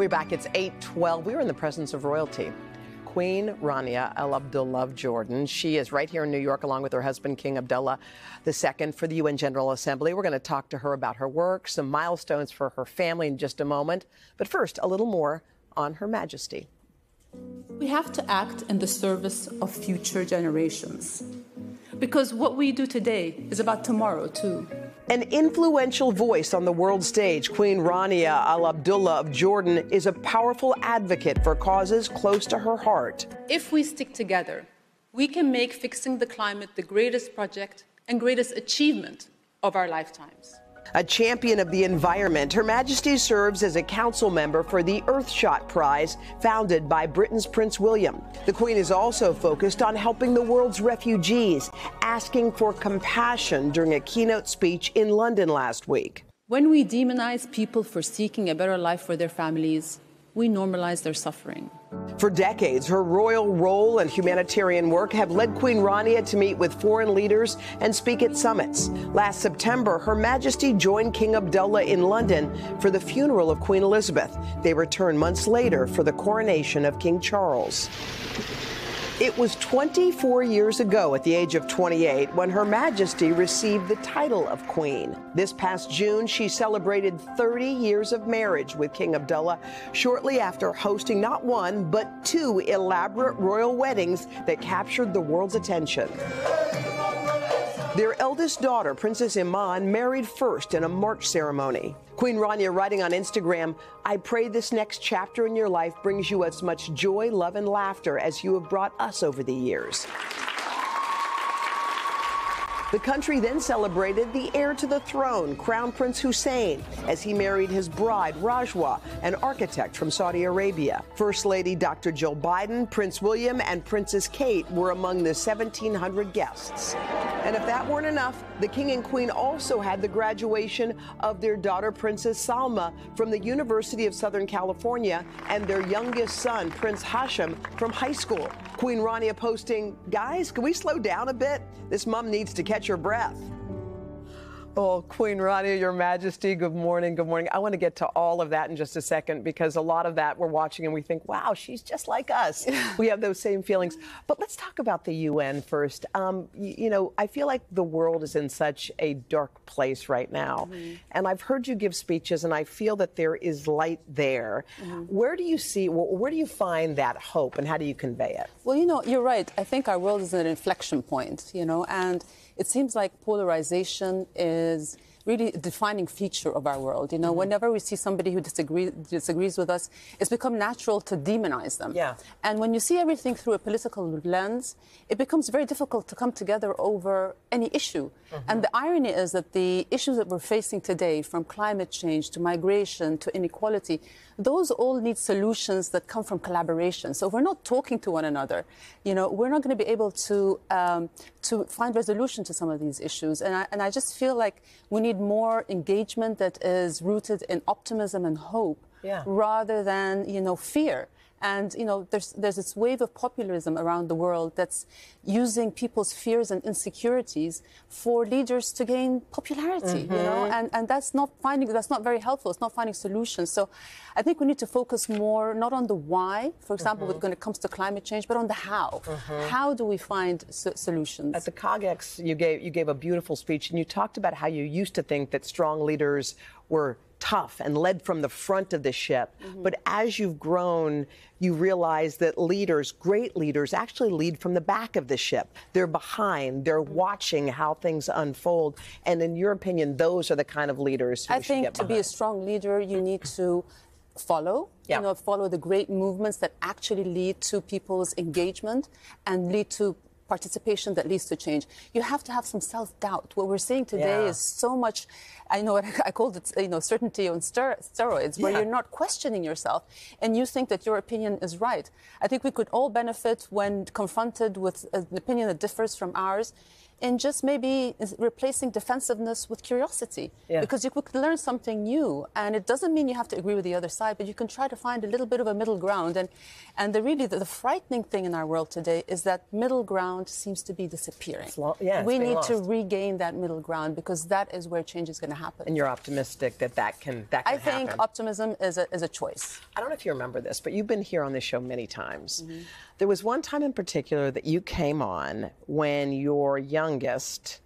We're back. It's 812. We are in the presence of royalty. Queen Rania Al Abdullah Jordan. She is right here in New York along with her husband, King Abdullah II, for the UN General Assembly. We're going to talk to her about her work, some milestones for her family in just a moment. But first, a little more on Her Majesty. We have to act in the service of future generations. Because what we do today is about tomorrow, too. An influential voice on the world stage, Queen Rania Al Abdullah of Jordan is a powerful advocate for causes close to her heart. If we stick together, we can make fixing the climate the greatest project and greatest achievement of our lifetimes. A champion of the environment, Her Majesty serves as a council member for the Earthshot Prize, founded by Britain's Prince William. The Queen is also focused on helping the world's refugees, asking for compassion during a keynote speech in London last week. When we demonize people for seeking a better life for their families, we normalize their suffering. For decades, her royal role and humanitarian work have led Queen Rania to meet with foreign leaders and speak at summits. Last September, Her Majesty joined King Abdullah in London for the funeral of Queen Elizabeth. They returned months later for the coronation of King Charles. It was 24 years ago, at the age of 28, when Her Majesty received the title of Queen. This past June, she celebrated 30 years of marriage with King Abdullah, shortly after hosting not one, but two elaborate royal weddings that captured the world's attention. Their eldest daughter, Princess Iman, married first in a march ceremony. Queen Rania writing on Instagram, I pray this next chapter in your life brings you as much joy, love, and laughter as you have brought us over the years. The country then celebrated the heir to the throne, Crown Prince Hussein, as he married his bride, Rajwa, an architect from Saudi Arabia. First Lady Dr. Jill Biden, Prince William, and Princess Kate were among the 1,700 guests. And if that weren't enough, the King and Queen also had the graduation of their daughter, Princess Salma, from the University of Southern California, and their youngest son, Prince Hashem, from high school. Queen Rania posting, Guys, can we slow down a bit? This mom needs to catch her breath. Oh, Queen Rania, Your Majesty, good morning, good morning. I want to get to all of that in just a second because a lot of that we're watching and we think, wow, she's just like us. we have those same feelings. But let's talk about the UN first. Um, you, you, know, I feel like the world is in such a dark place right now. Mm-hmm. And I've heard you give speeches and I feel that there is light there. Mm-hmm. Where do you see, where do you find that hope and how do you convey it? Well, you know, you're right. I think our world is at an inflection point, you know, and it seems like polarization is really a defining feature of our world. You know, mm-hmm. whenever we see somebody who disagree, disagrees with us, it's become natural to demonize them. Yeah. And when you see everything through a political lens, it becomes very difficult to come together over any issue. Mm-hmm. And the irony is that the issues that we're facing today, from climate change to migration to inequality, those all need solutions that come from collaboration. So if we're not talking to one another, you know, we're not going to be able to um, to find resolution to some of these issues. And I, and I just feel like we need more engagement that is rooted in optimism and hope yeah. rather than, you know, fear. And you know, there's there's this wave of populism around the world that's using people's fears and insecurities for leaders to gain popularity. Mm-hmm. You know, and and that's not finding that's not very helpful. It's not finding solutions. So, I think we need to focus more not on the why, for example, mm-hmm. when it comes to climate change, but on the how. Mm-hmm. How do we find so- solutions? At the COGEX, you gave you gave a beautiful speech, and you talked about how you used to think that strong leaders were tough and led from the front of the ship. Mm-hmm. But as you've grown, you realize that leaders, great leaders, actually lead from the back of the ship. They're behind, they're mm-hmm. watching how things unfold. And in your opinion, those are the kind of leaders I think to be a strong leader, you need to follow yeah. you know follow the great movements that actually lead to people's engagement and lead to participation that leads to change. You have to have some self-doubt. What we're seeing today yeah. is so much, I know what I called it, you know, certainty on steroids, where yeah. you're not questioning yourself and you think that your opinion is right. I think we could all benefit when confronted with an opinion that differs from ours in just maybe replacing defensiveness with curiosity. Yeah. Because you could learn something new, and it doesn't mean you have to agree with the other side, but you can try to find a little bit of a middle ground. And, and the really the, the frightening thing in our world today is that middle ground seems to be disappearing. yeah, we need to regain that middle ground because that is where change is going to happen. And you're optimistic that that can that can I think happen. optimism is a, is a choice. I don't know if you remember this, but you've been here on this show many times. Mm-hmm. There was one time in particular that you came on when your youngest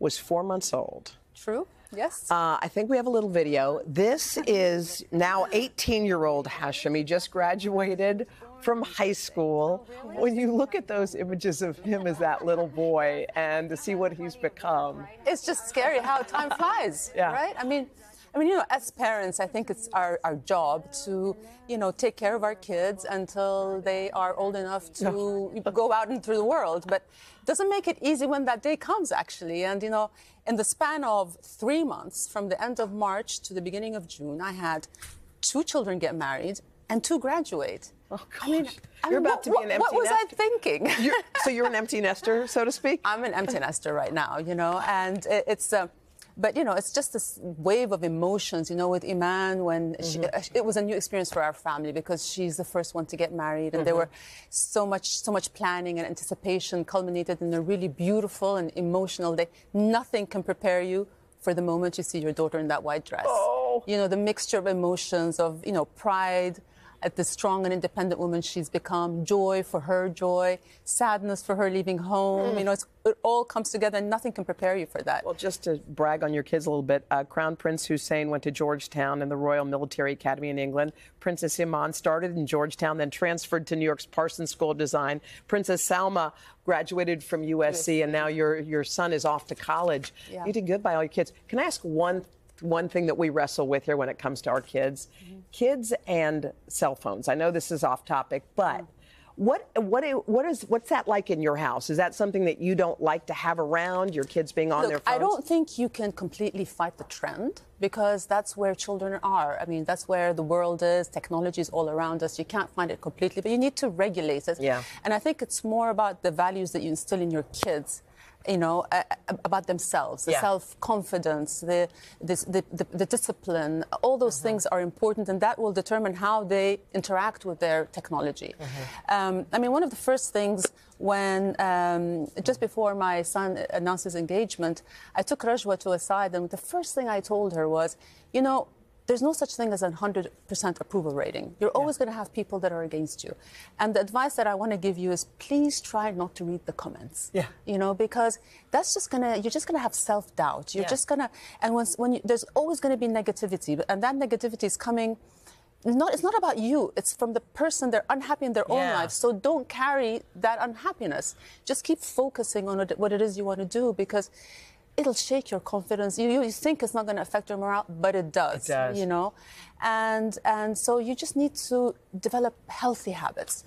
was four months old. True? Yes. Uh, I think we have a little video. This is now 18 year old Hashem. He just graduated from high school. When you look at those images of him as that little boy and to see what he's become, it's just scary how time flies, Yeah. right? I mean, I mean, you know, as parents, I think it's our, our job to, you know, take care of our kids until they are old enough to go out into the world. But it doesn't make it easy when that day comes, actually. And, you know, in the span of three months, from the end of March to the beginning of June, I had two children get married and two graduate. Oh, I mean. I You're mean, about to be an what- empty What was I thinking? you're, so you're an empty nester, so to speak? I'm an empty nester right now, you know, and it, it's. Uh, but you know, it's just this wave of emotions, you know, with Iman when Mm-hmm. it was a new experience for our family because she's the first one to get married, and there were Mm-hmm. so much, so much planning and anticipation culminated in a really beautiful and emotional day. Nothing can prepare you for the moment you see your daughter in that white dress. Oh. You know, the mixture of emotions of you know pride at the strong and independent woman she's become, joy for her joy, sadness for her leaving home. You know, it's, it all comes together and nothing can prepare you for that. Well, just to brag on your kids a little bit, uh, Crown Prince Hussein went to Georgetown and the Royal Military Academy in England. Princess Iman started in Georgetown, then transferred to New York's Parsons School of Design. Princess Salma graduated from USC, and now your your son is off to college. Yeah. You did good by all your kids. Can I ask one one thing that we wrestle with here when it comes to our kids? Kids and cell phones. I know this is off topic, but. What what what is what's that like in your house? Is that something that you don't like to have around your kids being on their phones? I don't think you can completely fight the trend because that's where children are. I mean, that's where the world is. Technology is all around us. You can't find it completely, but you need to regulate it. Yeah. And I think it's more about the values that you instill in your kids. You know, uh, about themselves, the Yeah. self-confidence, the, this, the, the the discipline. All those things are important, and that will determine how they interact with their technology. Um, I mean, one of the first things when um, just before my son announced his engagement, I took Rajwa to a side, and the first thing I told her was, you know, there's no such thing as a 100% approval rating. You're always going to have people that are against you. And the advice that I want to give you is please try not to read the comments. Yeah. You know, because that's just going to, you're just going to have self doubt. You're Yeah. just going to, and once, when you, there's always going to be negativity, and that negativity is coming. Not, it's not about you. It's from the person. They're unhappy in their own Yeah. life. So don't carry that unhappiness. Just keep focusing on what it is you want to do because it'll shake your confidence. You, you think it's not going to affect your morale, but it does. It does. You know, and and so you just need to develop healthy habits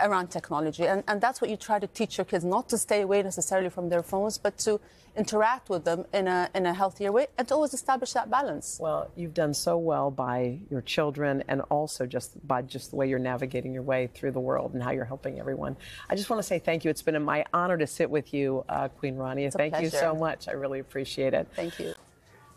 around technology, and, and that's what you try to teach your kids not to stay away necessarily from their phones, but to interact with them in a in a healthier way, and to always establish that balance. Well, you've done so well by your children and also just by just the way you're navigating your way through the world and how you're helping everyone. I just want to say thank you. It's been my honor to sit with you, uh, Queen Rania. Thank you so much. I really appreciate it. Thank you.